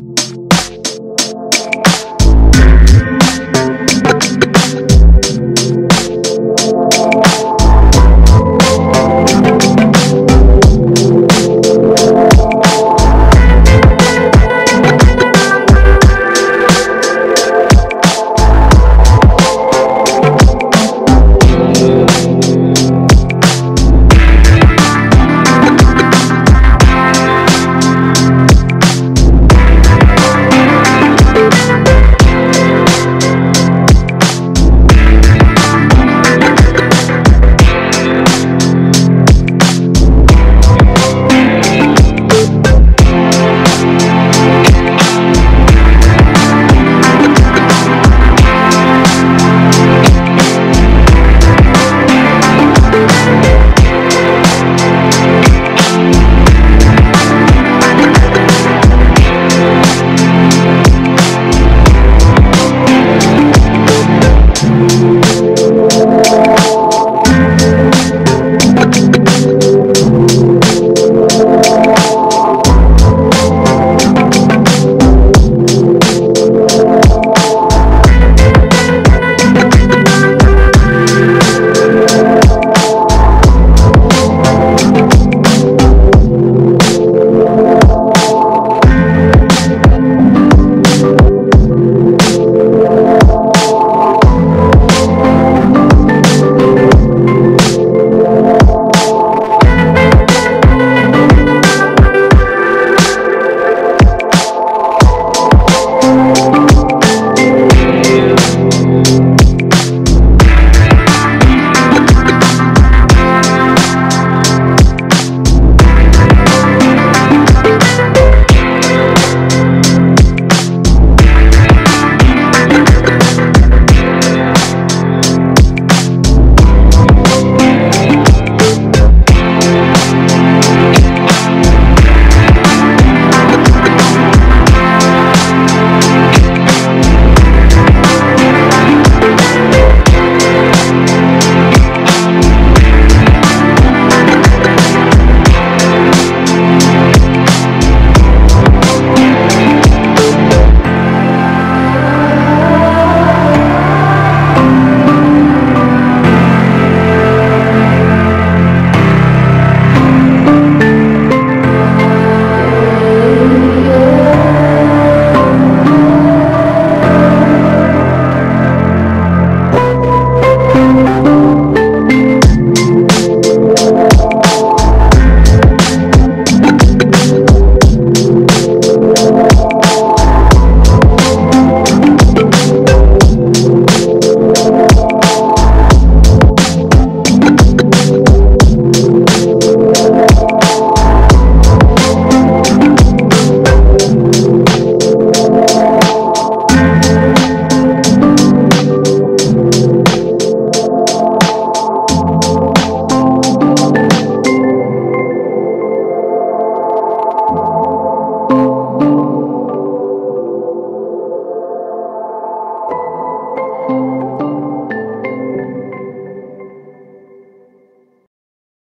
you.